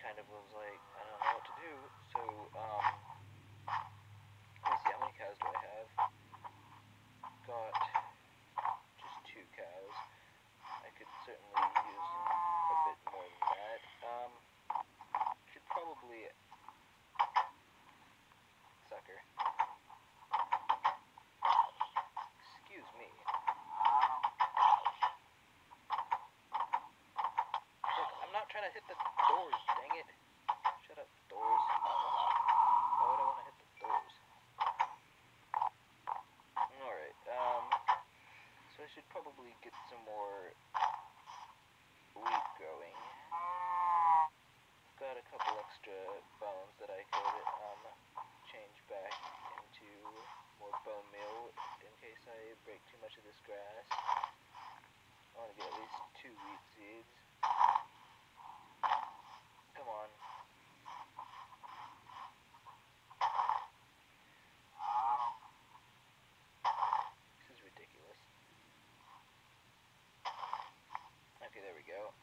kind of was like, I don't know what to do. So, um, let me see, how many cows do I have? Got just two cows. I could certainly use a bit more than that. Um, should probably sucker. Excuse me. Look, I'm not trying to hit the doors, dang it. Shut up, doors. Why would I want to hit the doors? Alright, um, so I should probably get some more wheat growing. Got a couple extra bones that I could, um, change back into more bone meal in case I break too much of this grass. I want to get at least two wheat seeds. Come on. This is ridiculous. Okay, there we go.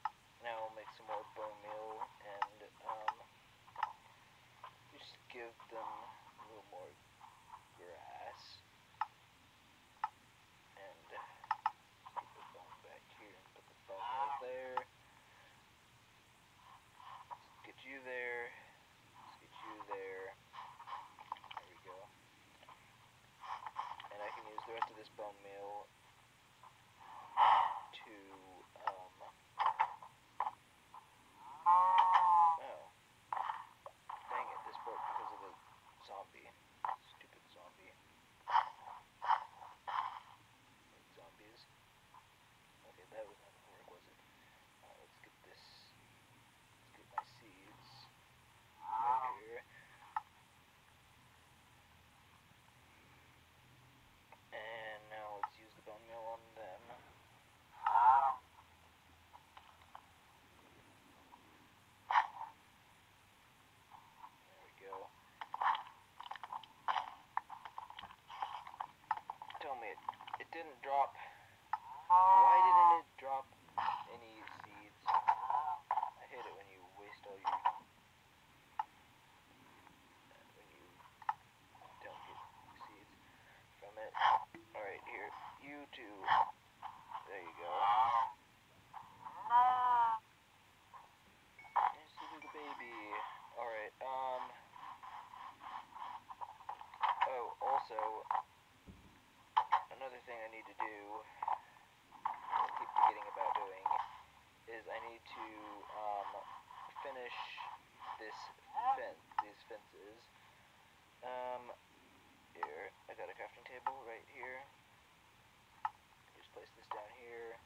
Now we'll make some more bone meal and um, just give them a little more grass. And put the bone back here and put the bone meal there. Let's get you there. Let's get you there. There we go. And I can use the rest of this bone meal to um Oh. Dang it, this broke because of the zombie. Stupid zombie. Hate zombies. Okay, that was not gonna work, was it? Uh, let's get this. Let's get my seeds right here. And now let's use the bone meal on them. There we go. Tell me, it, it didn't drop. Why didn't it drop any seeds? I hate it when you waste all your. when you don't get seeds from it. Alright, here. You two. There you go. There's the little baby. Alright, um. Oh, also, another thing I need to do, I keep forgetting about doing, is I need to, um, finish this fence, these fences. Um, here, I got a crafting table right here. Just place this down here.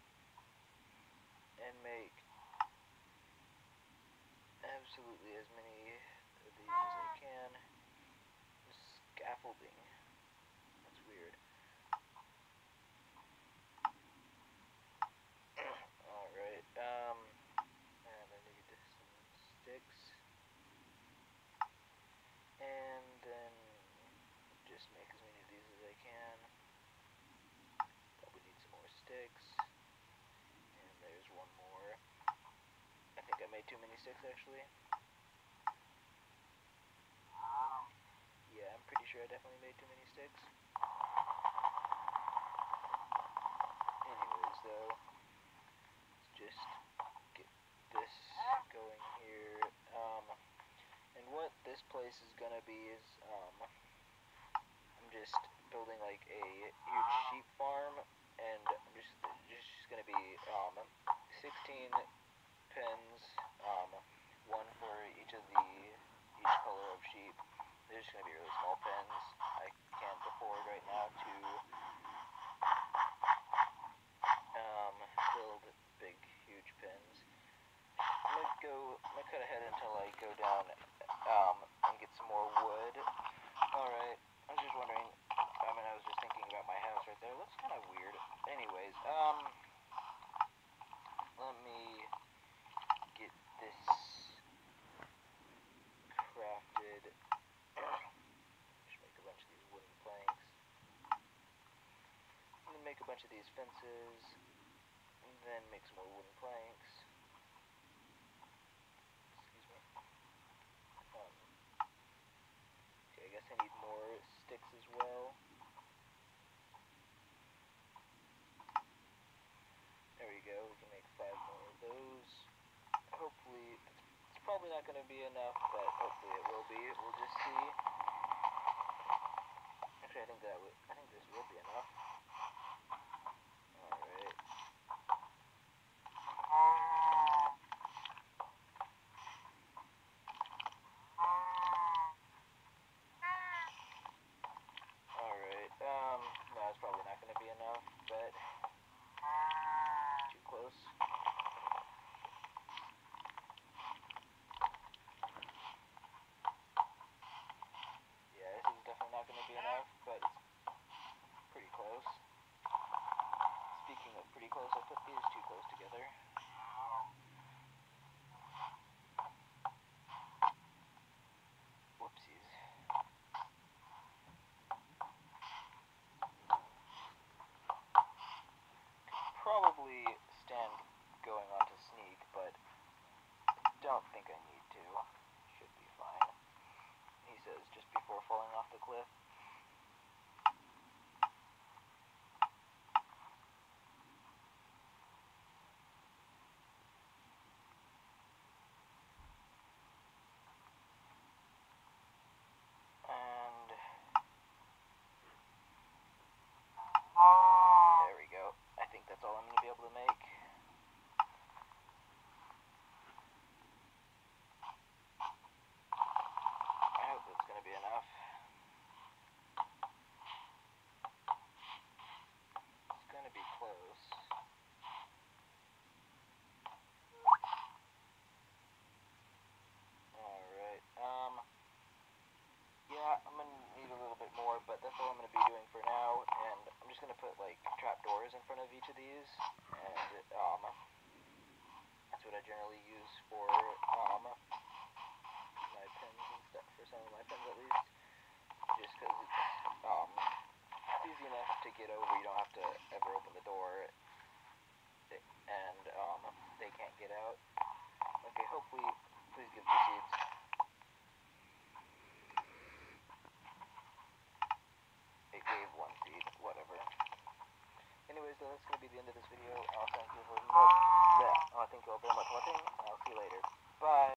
And make absolutely as many of these as I can. Scaffolding. That's weird. Alright, um, and I need some sticks. And then just make as many of these as I can. Probably need some more sticks. And there's one more. I think I made too many sticks actually. Yeah, I'm pretty sure I definitely made too many sticks. Anyways, though, let's just get this going here. Um, and what this place is gonna be is, um, I'm just building like a huge sheep farm, and I'm just just, just gonna be um 16 pens, um, one for each of the each color of sheep. Just gonna be really small pens. I can't afford right now to um build big, huge pens. I'm gonna go. I'm gonna cut ahead until I go down um and get some more wood. All right. I was just wondering. I mean, I was just thinking about my house right there. It looks kind of weird. Anyways, um, let me bunch of these fences, and then make some more wooden planks. Excuse me. Um, okay, I guess I need more sticks as well. There we go, we can make five more of those. Hopefully, it's probably not going to be enough, but hopefully it will be. We'll just see. Actually, I think that I think this will be enough. Think I need to. Should be fine. He says just before falling off the cliff. And there we go. I think that's all I'm going to be able to make. I hope that's going to be enough. It's going to be close. Alright, um, yeah, I'm gonna need a little bit more, but that's all I'm gonna be doing for now, and I'm just gonna put, like, trapdoors in front of each of these, and, um, that's what I generally use for, um,